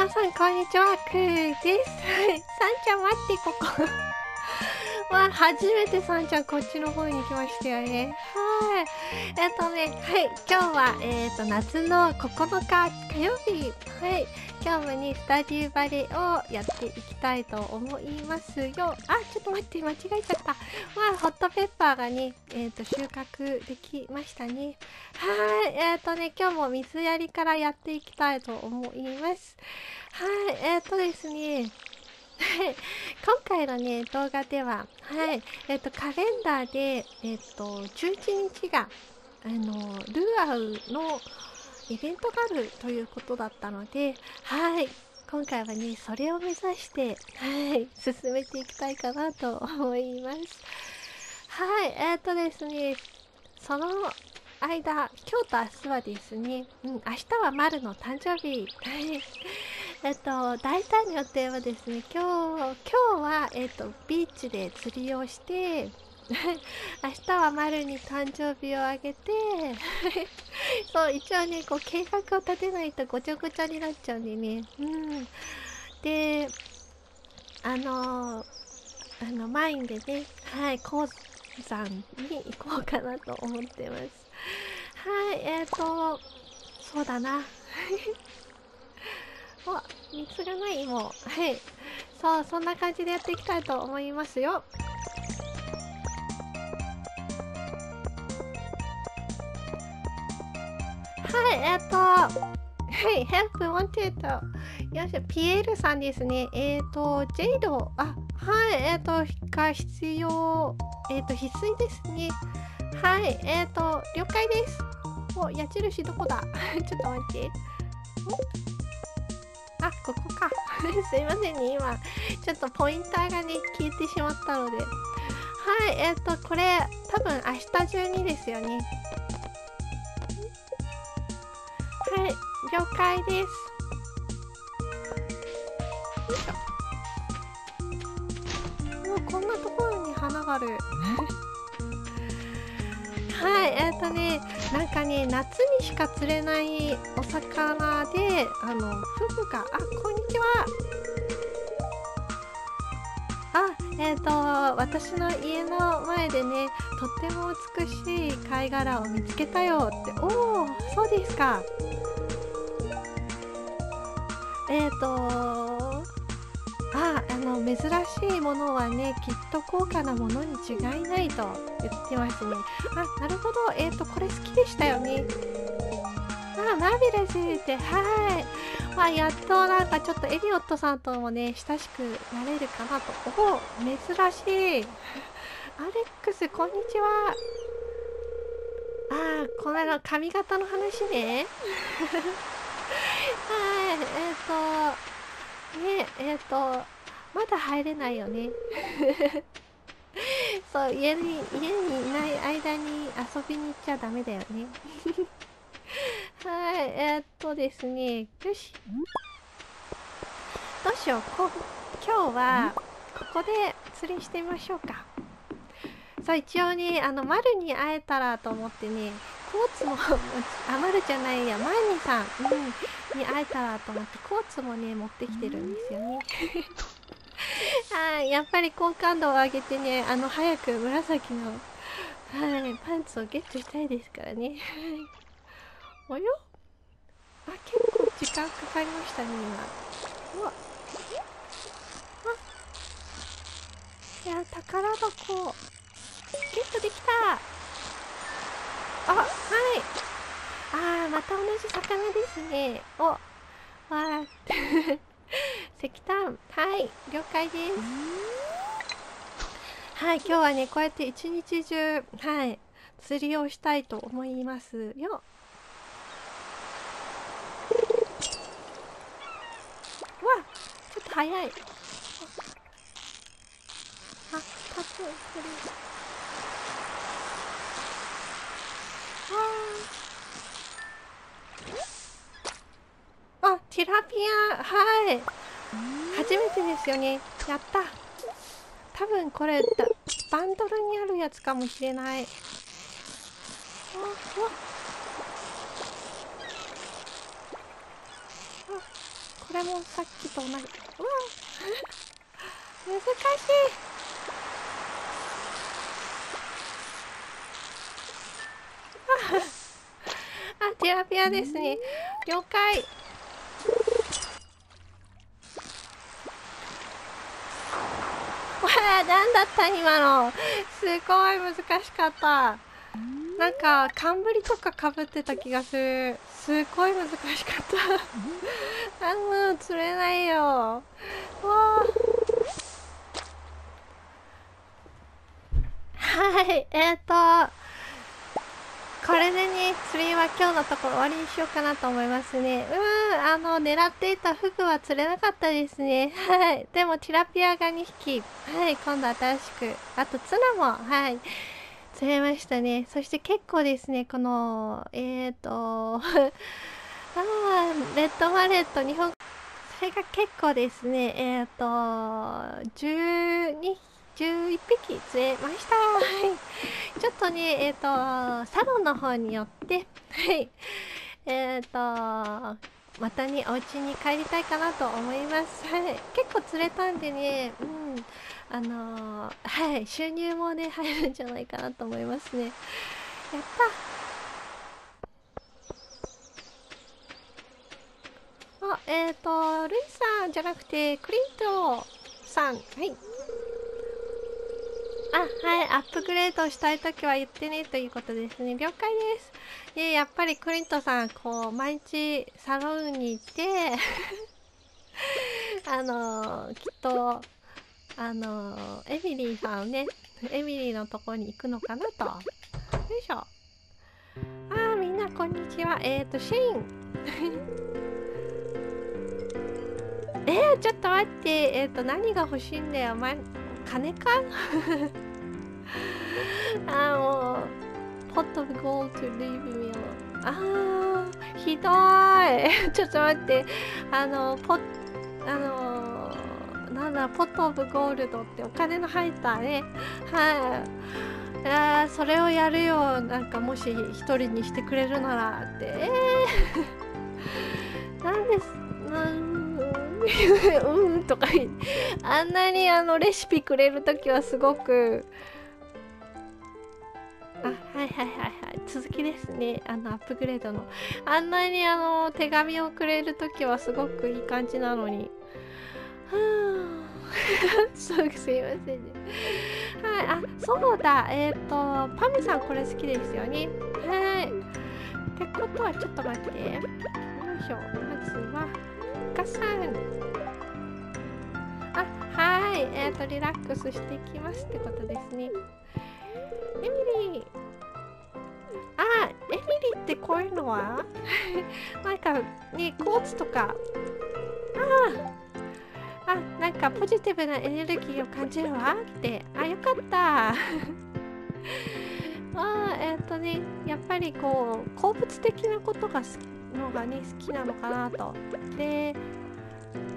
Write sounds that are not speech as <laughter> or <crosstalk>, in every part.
皆さんこんにちは、くーです。はい、さんちゃん待って、ここ。<laughs> わあ、初めてさんちゃんこっちの方に来ましたよね。はい。えっ、とね、はい、今日は、えっ、と、夏の9日火曜日。はい。今日もね、スタジオバレをやっていきたいと思いますよ。あ、ちょっと待って、間違えちゃった。わあ、ホットペッパーがね、えっ、と、収穫できましたね。はい。えっ、とね、今日も水やりからやっていきたいと思います。はい。えっ、とですね、はい。今回のね、動画では、はい。えっ、と、カレンダーで、えっ、と、11日が、あの、ルアウのイベントがあるということだったので、はい。今回はね、それを目指して、はい。進めていきたいかなと思います。はい。えっ、とですね、その間、今日と明日はですね、うん、明日は丸の誕生日。はい。えっと、大体の予定はですね、今日、今日は、えっと、ビーチで釣りをして、<laughs> 明日は丸に誕生日をあげて、<laughs> そう、一応ね、こう、計画を立てないとごちゃごちゃになっちゃうんでね。うん。で、あの、あの、マインでね、はい、鉱山に行こうかなと思ってます。はい、えっ、と、そうだな。<laughs> お、水がないもう。はい。そう、そんな感じでやっていきたいと思いますよ。はい、えっ、と、はい、help wanted. よし、ピエールさんですね。えっ、と、ジェイド、あ、はい、えっ、と、が必要、えっ、と、必須ですね。はい、えっ、と、了解です。お、矢印どこだ？<laughs> ちょっと待って。おあ、ここか。<laughs> すいませんね、今、ちょっとポインターがね、消えてしまったので。はい、えっ、と、これ、多分明日中にですよね。はい、了解です。よいしょ。もうこんなところに花がある。はい、えっ、とね、なんかね、夏にしか釣れないお魚で、あの、フグが、あ、こんにちは。あ、えっ、と、私の家の前でね、とっても美しい貝殻を見つけたよって。おお、そうですか。えっ、と、の、珍しいものはね、きっと高価なものに違いないと言ってますね。あ、なるほど。えっ、と、これ好きでしたよね。あ、マーベラスって、はい。まあ、やっとなんかちょっとエリオットさんともね、親しくなれるかなと。おお、珍しい。<laughs> アレックス、こんにちは。あー、この髪型の話ね。<laughs> はい、えっ、と、ね、えっ、と、まだ入れないよね。<laughs> そう、家に、家にいない間に遊びに行っちゃダメだよね。はい、えー、っとですね、よし。どうしよう、こ今日は、ここで釣りしてみましょうか。そう、一応ね、あの、丸に会えたらと思ってね、コーツも、<laughs> あ、丸じゃないや、マーニさん、うん、に会えたらと思って、コーツもね、持ってきてるんですよね。<laughs> <laughs> はい、やっぱり好感度を上げてね、あの、早く紫の、はい、パンツをゲットしたいですからね。はい。およ？あ、結構時間かかりましたね、今。うわ。あ。いや、宝箱。ゲットできた。あ、はい。あー、また同じ魚ですね。お。わー。石炭。はい、了解です。はい、今日はね、こうやって一日中、はい、釣りをしたいと思いますよ。うわ、ちょっと早い。あ、多分これ。あ、ティラピア、はい。初めてですよね。やった。多分これバンドルにあるやつかもしれない。あ、あ。あ、これもさっきと同じうわ <laughs> 難しいあ <laughs> ティラピアですね了解わあ何だった今の。すごい難しかった。なんか冠とかかぶってた気がする。すごい難しかった。あもう釣れないよ。わはい。えっ、ー、と。これでね、釣りは今日のところ終わりにしようかなと思いますね。うーん、あの、狙っていたフグは釣れなかったですね。はい。でも、ティラピアが2匹、はい、今度新しく、あとツナも、はい、釣れましたね。そして結構ですね、この、えっ、<laughs> ー、と、あレッドマレット、日本、それが結構ですね、えっ、ー、と、12 11匹釣れました。はい。ちょっとね、えっ、ー、と、サロンの方によって、はい。えっ、ー、と、またね、お家に帰りたいかなと思います。はい。結構釣れたんでね、うん。あのー、はい。収入もね、入るんじゃないかなと思いますね。やったあ、えっ、ー、と、ルイさんじゃなくて、クリントさん。はい。あ、はい、アップグレードしたいときは言ってねということですね。了解です。で、やっぱりクリントさん、こう、毎日サロンに行って <laughs> あのきっと、あのエミリーさんね、エミリーのとこに行くのかなと。よいしょ。あー、みんなこんにちは。えっ、ー、と、シェイン。<laughs> えー、ちょっと待って。えっ、と、何が欲しいんだよ。ま、金か？<laughs> あもうポット of gold to leave me あーひどい。<laughs> ちょっと待って。あのポッあのなんだポットオブゴールドってお金の入ったねはい。あそれをやるよなんかもし一人にしてくれるならって。えー、<laughs> なんですなんうんとかあんなにあのレシピくれるときはすごくあはいはいはいはい続きですね。あのアップグレードのあんなにあの手紙をくれるときはすごくいい感じなのに。はあすいませんね。はいあそうだ。えっ、ー、とパミさんこれ好きですよね。はい。ってことはちょっと待って。よいしょ。まずはかさんあはい。えっ、ー、とリラックスしていきますってことですね。エミリー。あエミリーってこういうのは？<laughs> なんかねコーツとか。ああなんかポジティブなエネルギーを感じるわって。あよかった。<laughs> あえっ、ー、とねやっぱりこう鉱物的なことが好き。のがね好きなのかなと。で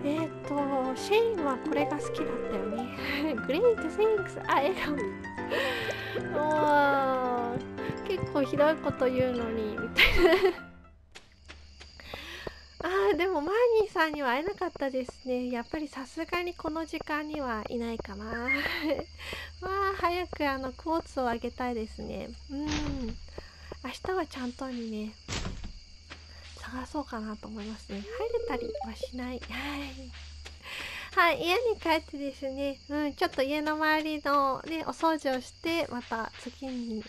えっ、ー、とシェインはこれが好きだったよね。<laughs> グレイトセンクスあ笑顔。<laughs> もう結構ひどいこと言うのにみたいな。<laughs> あでもマーニーさんには会えなかったですね。やっぱりさすがにこの時間にはいないかな。まあ早くあのクォーツをあげたいですね。うん。明日はちゃんとにね。探そうかなと思いますね。入れたりはしない。<laughs> はい。はい、家に帰ってですね、うん、ちょっと家の周りのね、お掃除をして、また次に、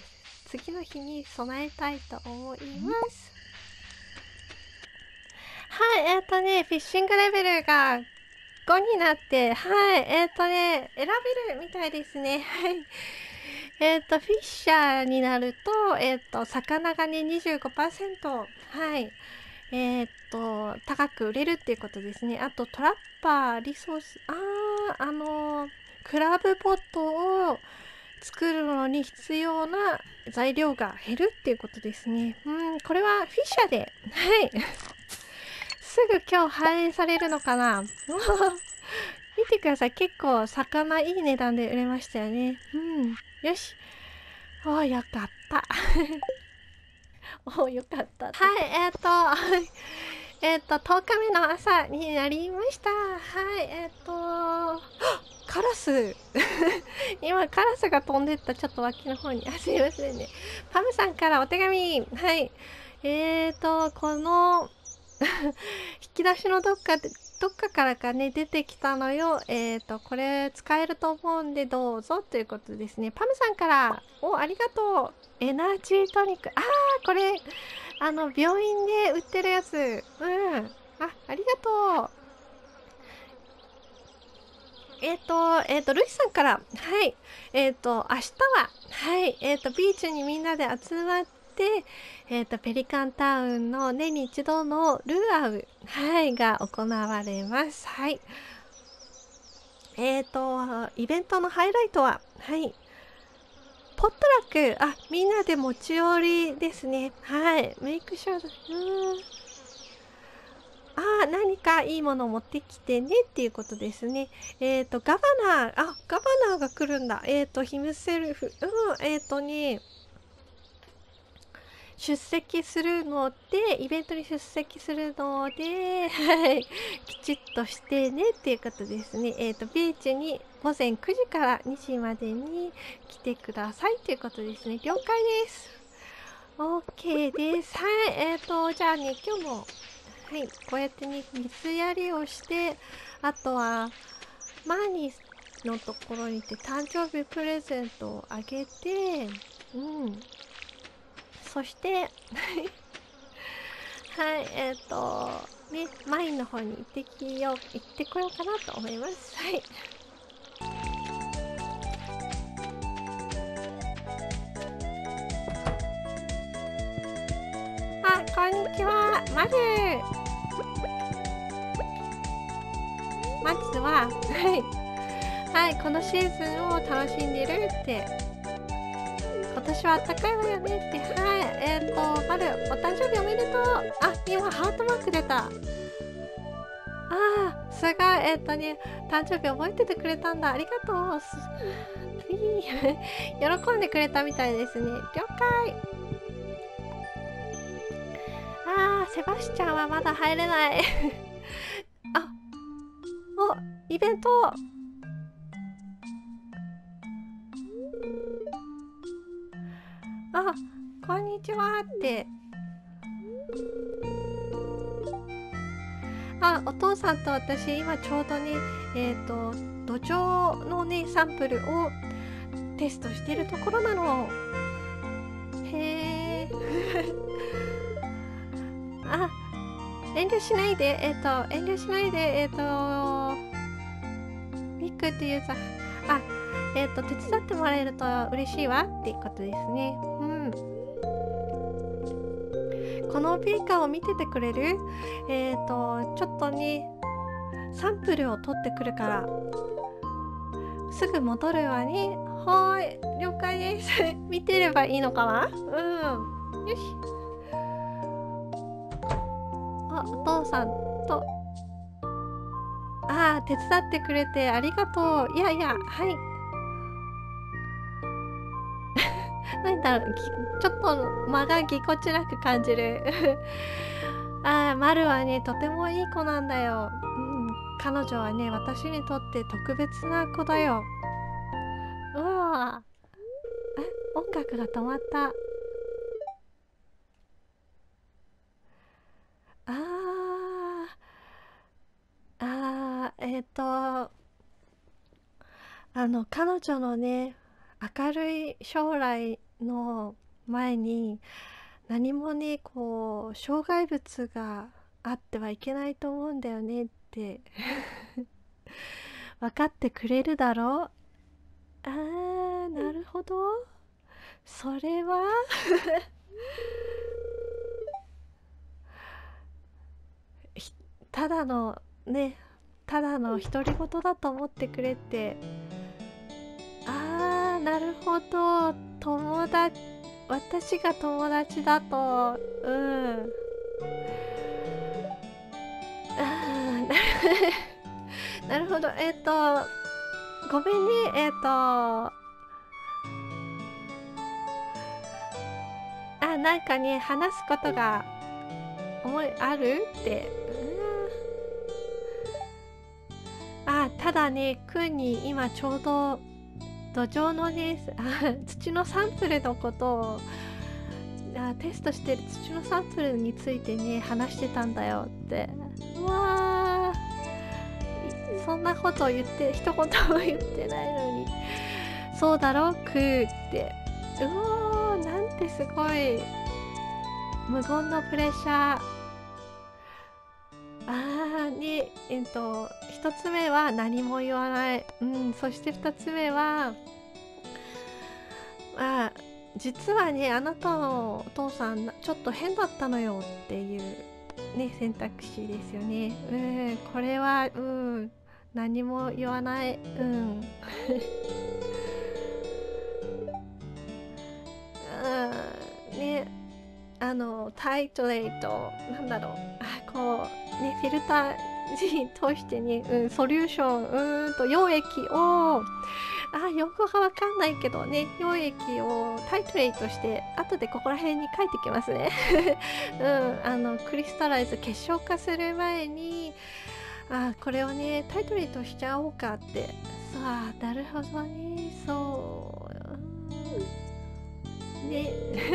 次の日に備えたいと思います。はい、えっ、ー、とね、フィッシングレベルが5になって、はい、えっ、ー、とね、選べるみたいですね。はい。えっ、ー、と、フィッシャーになると、えっ、と、魚がね、25%、はい。えー、っと、高く売れるっていうことですね。あと、トラッパー、リソース、あー、あのー、クラブポットを作るのに必要な材料が減るっていうことですね。うん、これはフィッシャーで、はい。すぐ今日反映されるのかな？<laughs> 見てください。結構魚いい値段で売れましたよね。うん。よし。おー、よかった。およかったはいえっ、ー、とえっ、と、<laughs> 10日目の朝になりました。はい、えっ、と、<gasps> カラス <laughs> 今、カラスが飛んでったちょっと脇の方に。<laughs> あ、すいませんね。パムさんからお手紙。はい。えっ、と、この引き出しのどっかで、どっかからかね、出てきたのよ。えっ、と、これ使えると思うんでどうぞということですね。パムさんから、お、ありがとう。エナジートニック。あー、これ、あの、病院で売ってるやつ。うん。あ、ありがとう。えっ、ー、と、えっ、ー、と、ルイさんから、はい。えっ、と、明日は、はい。えっ、と、ビーチにみんなで集まって、えっ、と、ペリカンタウンの年に一度のルーアウ、はい、が行われます。はい。えっ、と、イベントのハイライトは、はい。ポットラック、あ、みんなで持ち寄りですね。はい。メイクショー、うん。あ、何かいいものを持ってきてねっていうことですね。えっ、ー、と、ガバナー、あ、ガバナーが来るんだ。えっ、ー、と、ヒムセルフ、うん、えっ、ー、とね、出席するので、イベントに出席するので、はい、きちっとしてねっていうことですね。えっ、ー、と、ビーチに午前9時から2時までに来てくださいということですね。了解です。OK です。はい、えっ、ー、と、じゃあね、今日も、はい、こうやってね、水やりをして、あとは、マーニーのところに行って誕生日プレゼントをあげて、うん、そして <laughs> はいえっ、ー、とねマインの方に行ってきよう行ってこようかなと思います。はい。あこんにちは。まる。まずははい。はいこのシーズンを楽しんでるって私はあったかいわよねって。はい。えっ、ー、と、まる、お誕生日おめでとう。あ、今、ハートマーク出た。ああ、すごい。えっ、ー、とね、誕生日覚えててくれたんだ。ありがとう。<laughs> 喜んでくれたみたいですね。了解。ああ、セバスチャンはまだ入れない。<laughs> あ、お、イベントあ、こんにちはって。あ、お父さんと私、今ちょうどね、えっ、ー、と、土壌のね、サンプルをテストしてるところなの。へえ。<laughs> あ、遠慮しないで、えっ、ー、と、遠慮しないで、えっ、ー、と、ミックっていうさ、あ、えっ、ー、と、手伝ってもらえると嬉しいわっていうことですね。うん。このビーカーを見ててくれる？えっ、ー、と、ちょっとね、サンプルを取ってくるから、すぐ戻るわね。はーい、了解です。<laughs> 見てればいいのかな？うん。よし。あ、お父さんと、ああ、手伝ってくれてありがとう。いやいや、はい。なんだろう、ちょっと間がぎこちなく感じる。<laughs> ああ、マルはね、とてもいい子なんだよ。うん、彼女はね、私にとって特別な子だよ。うわえ、音楽が止まった。あー、あー、えっ、ー、と、あの、彼女のね、明るい将来の前に何もねこう障害物があってはいけないと思うんだよねって <laughs> 分かってくれるだろう？あーなるほど。それは？<laughs> ただのねただの独り言だと思ってくれてあーなるほど。友達私が友達だと。うん。<laughs> なるほど。えっ、ー、とごめんね。えっ、ー、とあなんかね話すことが思いある？って。あただねくんに今ちょうど土壌のね <laughs> 土のサンプルのことをあテストしてる土のサンプルについてね話してたんだよって。うわー。そんなことを言って一言も言ってないのに。そうだろうくーって。うおーなんてすごい無言のプレッシャー。あー。ねえっと1つ目は何も言わない。うんそして2つ目はまあ実はねあなたのお父さんちょっと変だったのよっていうね選択肢ですよね。うんこれはうん何も言わない。うん。<laughs> うんねあのタイトレートなんだろう。あこうねフィルターに通してね、うん、ソリューションうんと溶液をあよくわかんないけどね溶液をタイトレートして後でここら辺に書いてきますね。<laughs> うんあのクリスタライズ結晶化する前にあこれをねタイトレートしちゃおうかって。さあなるほどね。そう。ね。<laughs>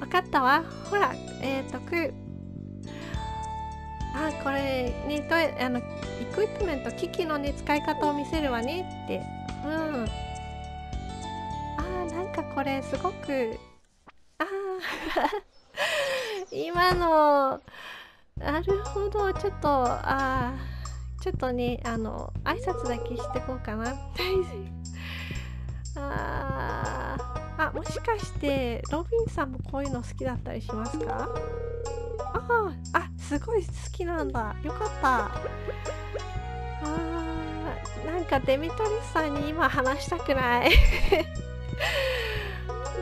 分かったわ。ほらえっ、ー、とくあこれねどうあのイクイプメント機器のね使い方を見せるわねって。うん。あなんかこれすごくあ <laughs> 今のなるほど。ちょっとあちょっとねあの挨拶だけしてこうかな。<laughs> ああもしかしてロビンさんもこういうの好きだったりしますか？ああすごい好きなんだ。よかった。あーなんかデミトリスさんに今話したくない。<laughs>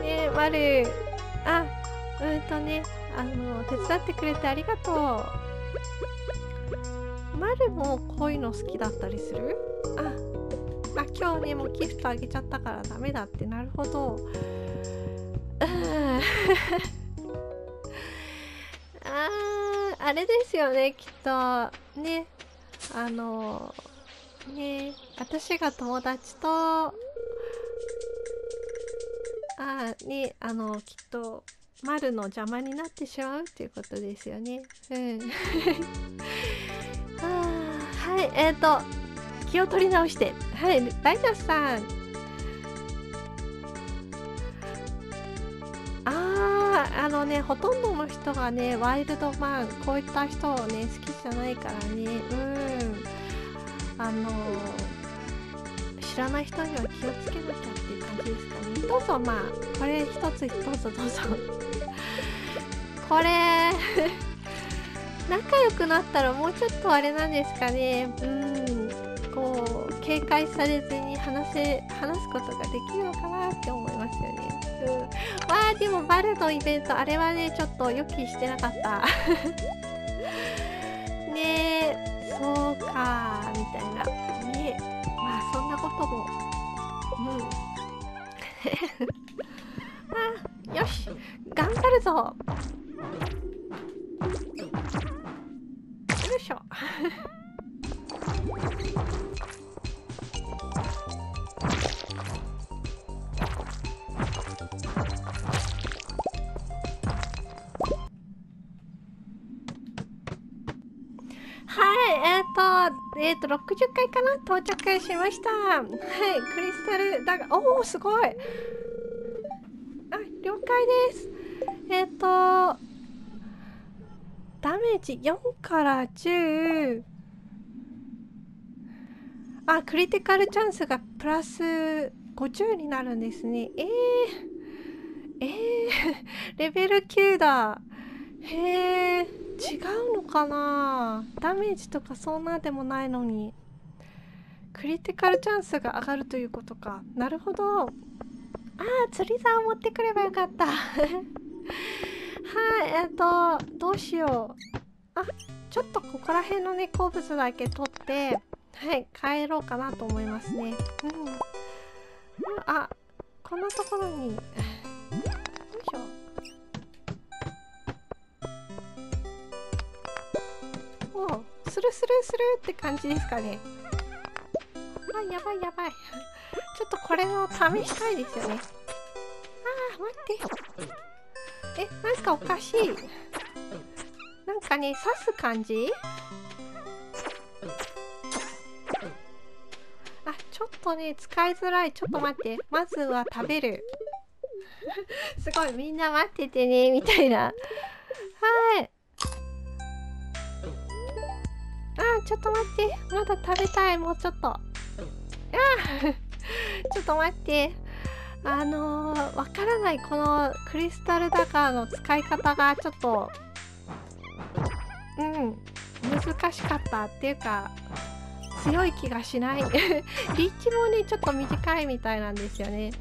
ねえまるあうんとねあの手伝ってくれてありがとう。まるもこういうの好きだったりする？ああ今日ねもうギフトあげちゃったからダメだって。なるほど。うん。ああれですよねきっと。ね。あのね。私が友達とあねあのきっと丸の邪魔になってしまうっていうことですよね。うん。<laughs> はい。えっ、ー、と気を取り直して。はい。ライダーさん。ねほとんどの人がねワイルドマンこういった人をね好きじゃないからね。うん。あの知らない人には気をつけなきゃっていう感じですかね。どうぞまあこれ一つどうぞどうぞ。<laughs> これ <laughs> 仲良くなったらもうちょっとあれなんですかね。うん。こう警戒されずに話せ話すことができるのかなって思いますよね。うん、わあでもバルのイベントあれはねちょっと予期してなかった。<laughs> ねえそうかみたいな。ねまあそんなことも。うん。<laughs> あよし頑張るぞ。よいしょ。えっ、ー、と、60回かな？到着しました。はい、クリスタル、だが、おお、すごい。あ、了解です。えっ、ー、と、ダメージ4から10。あ、クリティカルチャンスがプラス50になるんですね。えー、えー、レベル9だ。へえ。違うのかな？ダメージとかそんなでもないのに。クリティカルチャンスが上がるということか。なるほど。ああ釣り竿持ってくればよかった。<laughs> はいえっ、とどうしよう。あちょっとここら辺のね鉱物だけ取ってはい帰ろうかなと思いますね。うん。あこんなところにルスルスルって感じですかね。あやばいやばい。ちょっとこれを試したいですよね。あー待って。えなんかおかしい。なんかね刺す感じ？あちょっとね使いづらい。ちょっと待って。まずは食べる。<laughs> すごいみんな待っててねみたいな。はい。ちょっと待って。まだ食べたい。もうちょっと。あ <laughs> ちょっと待って。あのー、わからないこのクリスタルダガーの使い方がちょっと。うん。難しかったっていうか強い気がしない。リッチもねちょっと短いみたいなんですよね。よ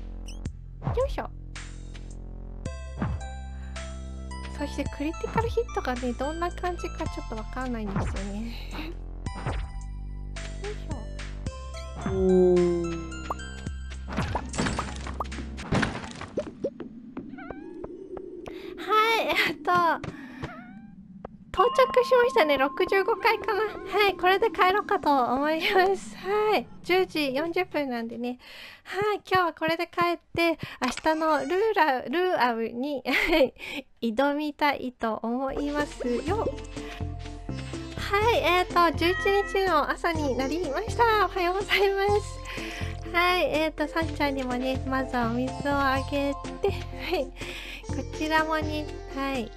いしょ。そしてクリティカルヒットがねどんな感じかちょっとわかんないんですよね。はいえっと到着しましたね。65回かな。はいこれで帰ろうかと思います。はい。10時40分なんでね。はい今日はこれで帰って明日のルーラルーアウに挑みたいと思いますよ。はいえっ、ー、と11日の朝になりましたおはようございますはいえっ、ー、とさんちゃんにもねまずはお水をあげてはいこちらもねはい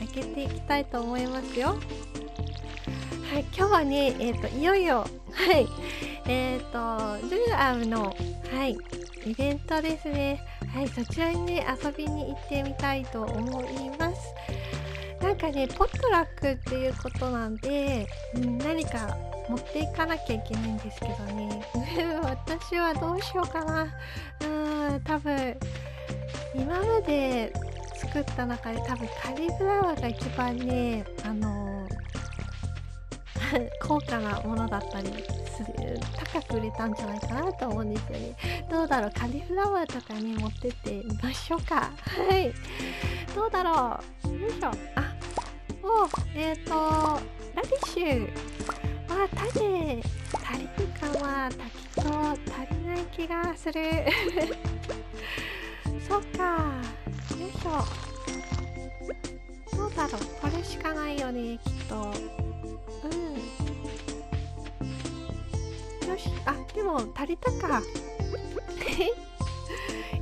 開けていきたいと思いますよ。はい、今日はね、えっ、ー、と、いよいよ、はい、えっ、ー、と、ルーアムの、はい、イベントですね。はい、そちらにね、遊びに行ってみたいと思います。なんかね、ポットラックっていうことなんで、うん、何か持っていかなきゃいけないんですけどね。<laughs> 私はどうしようかな。うん、多分、今まで作った中で多分カリフラワーが一番ねあの <laughs> 高価なものだったりする高く売れたんじゃないかなと思うんですよね。どうだろうカリフラワーとかに持ってってみましょうか。はい。どうだろう。よいしょ。あおえっ、ー、とラディッシュ。あ種足りるかはきっと足りない気がする。<laughs> そっか。よいしょ。どうだろう。これしかないよねきっと。うん。よし。あでも足りたか。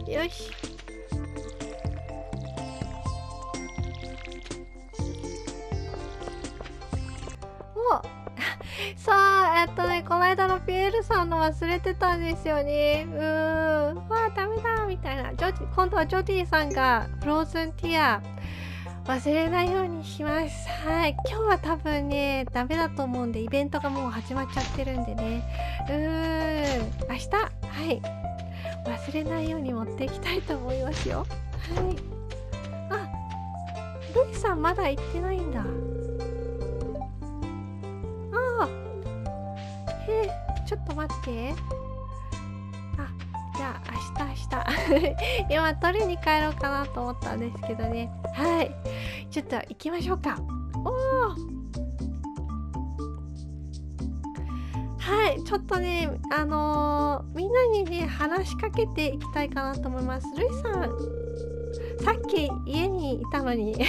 <laughs> よし。<laughs> そうえっとねこの間のピエールさんの忘れてたんですよね。うーんわあダメだみたいな。ジョ今度はジョディさんがフローズンティア忘れないようにします。はい今日は多分ねダメだと思うんでイベントがもう始まっちゃってるんでね。うーん明日はい忘れないように持っていきたいと思いますよ。はい。あルイさんまだ行ってないんだ。へえちょっと待って。あじゃあ明日明日。<laughs> 今取りに帰ろうかなと思ったんですけどね。はい。ちょっと行きましょうか。おおはい。ちょっとねあのー、みんなにね話しかけていきたいかなと思います。ルイさんさっき家にいたのに。<laughs>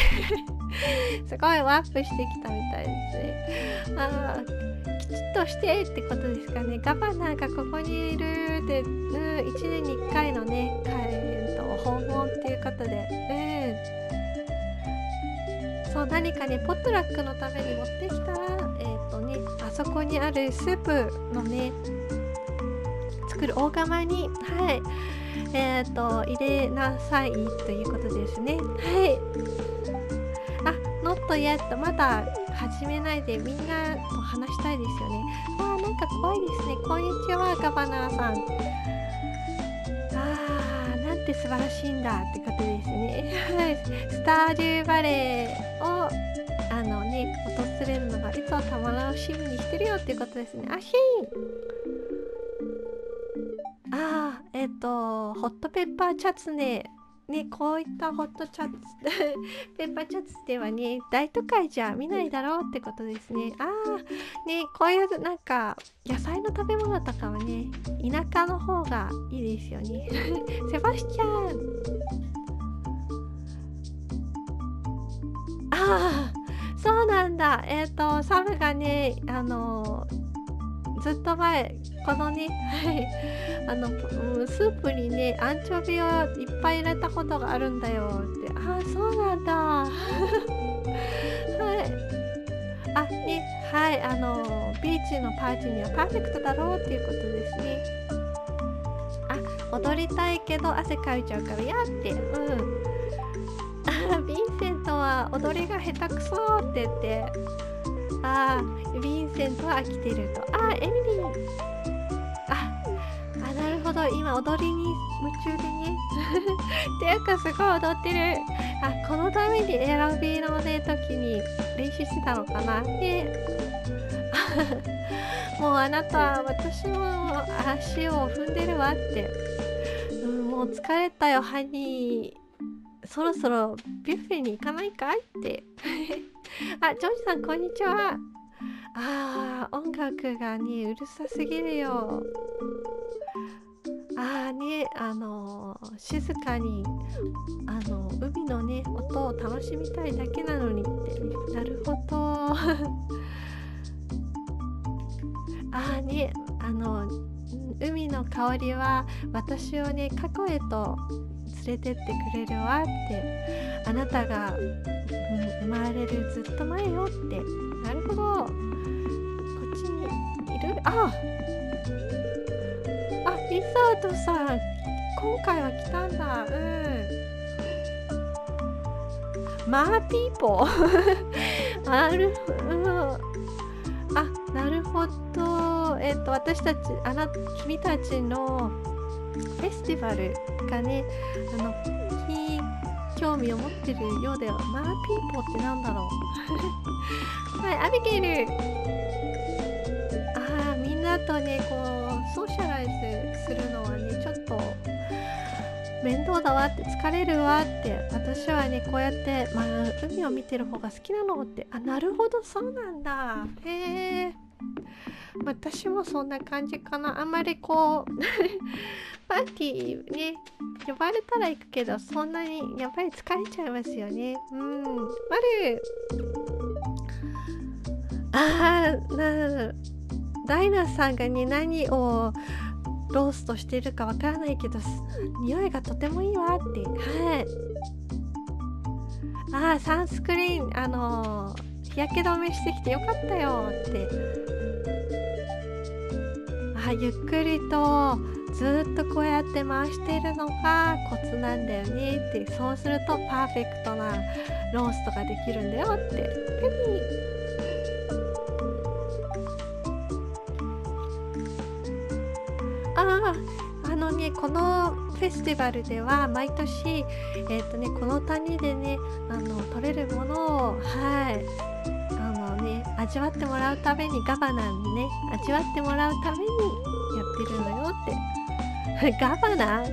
すごいワープしてきたみたいですね。あきちっとしてってことですかね。ガバナーがここにいるって、うん、1年に1回のね、えー、と訪問っていうことで、うん、そう何かねポットラックのために持ってきたらえっ、ー、とねあそこにあるスープのね作る大釜にはいえっ、ー、と入れなさいということですね。はい。あ not yet まだ始めないでみんなと話したいですよね。わあなんか怖いですね。こんにちはガバナーさん。あーなんて素晴らしいんだってことですね。は <laughs> いスターデューバレーをあのね訪れるのがいつも楽しみにしてるよっていうことですね。あシーンあーえっ、ー、とホットペッパーチャツネねこういったホットチャッツ <laughs> ペーパーチャッツではね大都会じゃ見ないだろうってことですね。ああねこういうなんか野菜の食べ物とかはね田舎の方がいいですよね。<laughs> セバスチャン。ああそうなんだ。えっ、ー、とサムがねあのずっと前このね、はい、あの、スープにね、アンチョビをいっぱい入れたことがあるんだよって。ああ、そうなんだ。<laughs> はい。あ、ね、はい、あの、ビーチのパーティーにはパーフェクトだろうっていうことですね。あ、踊りたいけど汗かいちゃうからやって。うん。ヴィンセントは踊りが下手くそって言ってあ。あヴィンセントは飽きてると。あ、エミリー。あ、なるほど。今踊りに夢中でね。<laughs> ていうかすごい踊ってる。あこのためにエアビーのね時に。練習してたのかな。で <laughs> もうあなた私も足を踏んでるわって、うん、もう疲れたよハニー。そろそろビュッフェに行かないかいって。<laughs> あジョージさんこんにちは。あー音楽がねうるさすぎるよ。ああねあのー、静かにあの海のね音を楽しみたいだけなのにって。なるほど。<laughs> ああねあの海の香りは私をね過去へと連れてってくれるわって。あなたが、うん、生まれるずっと前よって。なるほど。こっちにいる？ああウィザードさん。今回は来たんだ。うん。 merpeople。<laughs> なるほど。あなるほど。えっ、と私たちあな君たちのフェスティバルがねあの興味を持ってるようでは merpeopleってなんだろう。<laughs> はいアビゲル。ああみんなとねこうソーシャライズするのはねちょっと面倒だわって疲れるわって私はねこうやって、まあ、海を見てる方が好きなのって。あなるほどそうなんだ。へえ私もそんな感じかな。あんまりこう <laughs> パーティーね呼ばれたら行くけどそんなにやっぱり疲れちゃいますよね。うん。まるああなダイナさんがね何をローストしてるかわからないけど匂いがとてもいいわって。はい。ああサンスクリーンあのー、日焼け止めしてきてよかったよって。あゆっくりとずっとこうやって回しているのがコツなんだよねってそうするとパーフェクトなローストができるんだよって。ペリーああのねこのフェスティバルでは毎年、えーとね、この谷でねあの取れるものをはい味わってもらうためにガバナンにね味わってもらうためにやってるのよって。<laughs> ガバナン？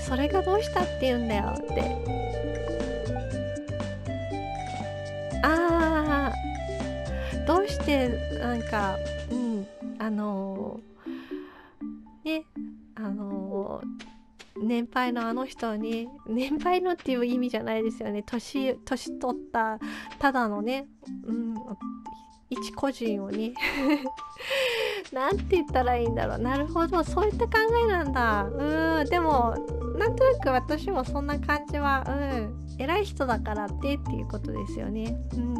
それがどうしたって言うんだよって。ああどうしてなんかうんあのーねあの年配のあの人に年配のっていう意味じゃないですよね。年年取ったただのね、うん、一個人をね。<laughs> なんて言ったらいいんだろう。なるほど。そういった考えなんだ。うん。でもなんとなく私もそんな感じはうん。偉い人だからってっていうことですよね。うん。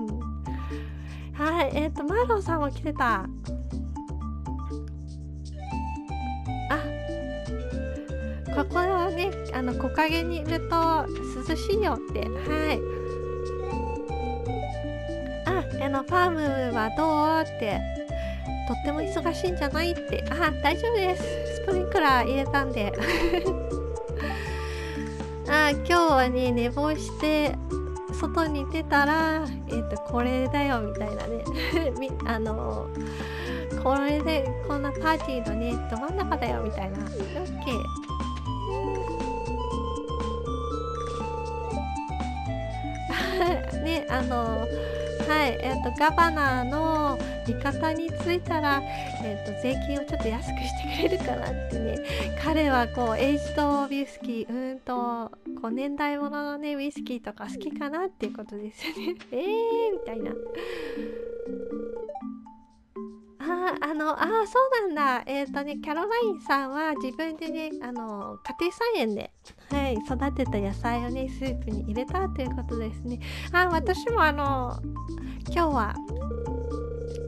はい。えっ、ー、とマーロンさんも来てた。ここはねあの木陰にいると涼しいよって。はい。あのファームはどう？って。とっても忙しいんじゃない？って。あ大丈夫です。スプリンクラー入れたんで。<laughs> あ今日はね寝坊して外に出たらえっ、ー、とこれだよみたいなね。<laughs> あのこれでこんなパーティーのねど真ん中だよみたいな。OK <laughs> ねあのはい、えーと、ガバナーの味方についたら、えーと、税金をちょっと安くしてくれるかなってね <laughs> 彼はこうエイジドウイスキーうんとこう年代物のねウイスキーとか好きかなっていうことですよね。<laughs> えーみたいな。ああのあそうなんだ。えっ、ー、とねキャロラインさんは自分でねあの家庭菜園で、はい、育てた野菜をねスープに入れたということですね。あ私もあの今日は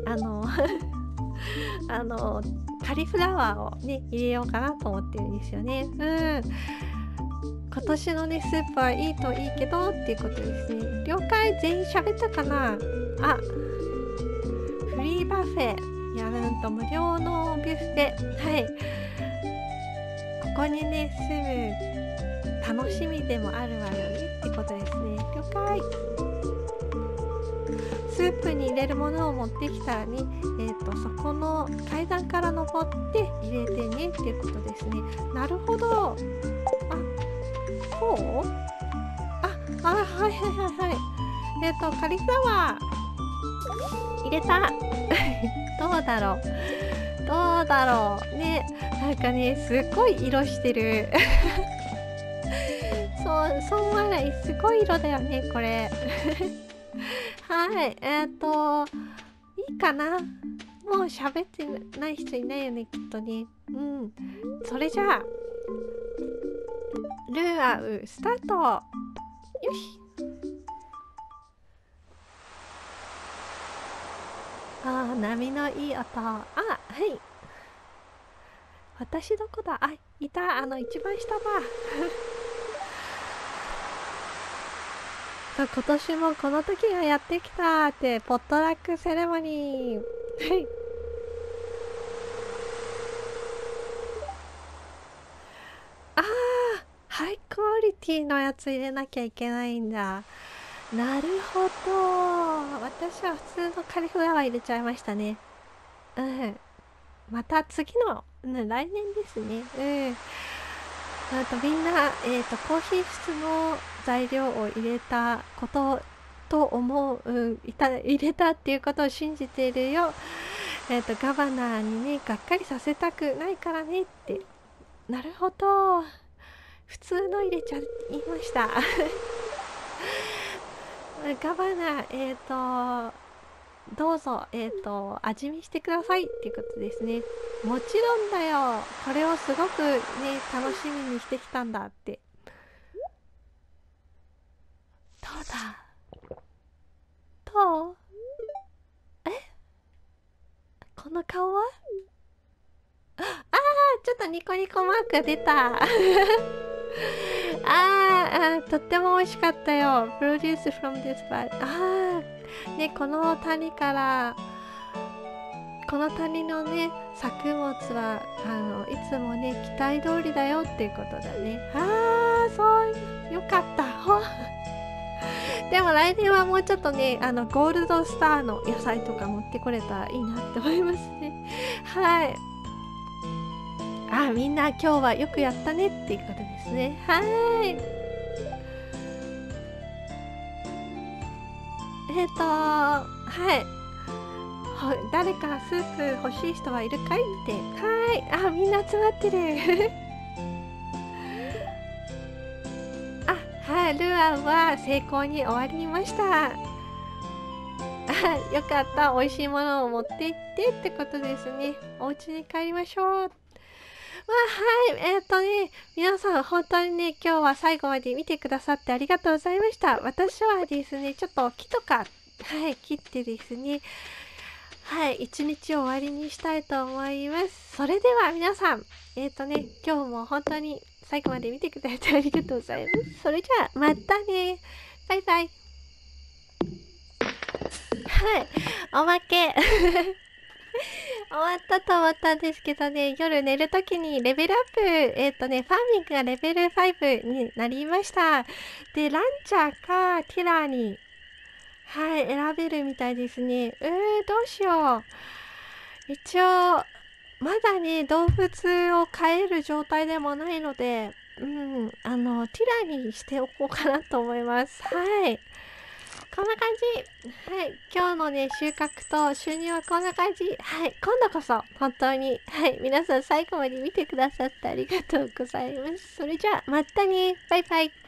あの <laughs> あのカリフラワーをね入れようかなと思ってるんですよね。うん。今年のねスープはいいといいけどっていうことですね。了解。全員喋ったかな？あフリーバフェ。やるんと無料のビュッフェ。はい。ここにね住む楽しみでもあるわよねってことですね。了解。スープに入れるものを持ってきたらね、えーと、そこの階段から登って入れてねっていうことですね。なるほど。あこう？ああはいはいはいはい。えっ、ー、とカリフラワー。入れた。どうだろう。どうだろう。ねなんかねすっごい色してる。<laughs> そうそう笑い。すごい色だよねこれ。<laughs> はいえっ、ー、といいかな。もう喋ってない人いないよねきっとね。うん。それじゃあルーアウスタート。よし。ああ、波のいい音。あ、はい。私どこだあ、いた。あの、一番下だ。<laughs> さあ、今年もこの時がやってきたって、ポットラックセレモニー。はい。ああ、ハイクオリティのやつ入れなきゃいけないんだ。なるほど。私は普通のカリフラワー入れちゃいましたね。うん。また次の、うん、来年ですね。うん。あとみんな、えーと、コーヒー室の材料を入れたことと思う、うん、いた入れたっていうことを信じているよ、えー、とガバナーにねがっかりさせたくないからねって。なるほど。普通の入れちゃいました。ガバナえっ、ー、とどうぞ、えっ、ー、と味見してくださいっていうことですね。もちろんだよ。これをすごくね楽しみにしてきたんだって。どうだ？どう？え？この顔は？ああちょっとニコニコマーク出た。ああとっても美味しかったよ。Produce from this bud ああねこの谷からこの谷のね作物はあのいつもね期待通りだよっていうことだね。ああそうよかった。<laughs> でも来年はもうちょっとねあのゴールドスターの野菜とか持ってこれたらいいなって思いますね。はい。あみんな今日はよくやったねっていうことで。すね。はい。えっ、ー、とはい。誰かスープ欲しい人はいるかい？って。はい。あみんな集まってる。<laughs> あはい。ルアンは成功に終わりました。あよかった。美味しいものを持って行ってってことですね。お家に帰りましょう。はい。えっ、ー、とね、皆さん本当にね、今日は最後まで見てくださってありがとうございました。私はですね、ちょっと木とか、はい、切ってですね、はい、一日終わりにしたいと思います。それでは皆さん、えっ、ー、とね、今日も本当に最後まで見てくださってありがとうございます。それじゃあ、またね。バイバイ。<laughs> はい、おまけ。<laughs> 終わったと思ったんですけどね、夜寝るときにレベルアップ、えっ、ー、とね、ファーミングがレベル5になりました。で、ランチャーかティラーに、はい、選べるみたいですね。うー、どうしよう。一応、まだね、動物を飼える状態でもないので、うん、あの、ティラーにしておこうかなと思います。はい。こんな感じ。はい。今日のね、収穫と収入はこんな感じ。はい。今度こそ、本当に、はい。皆さん最後まで見てくださってありがとうございます。それじゃあ、またね。バイバイ。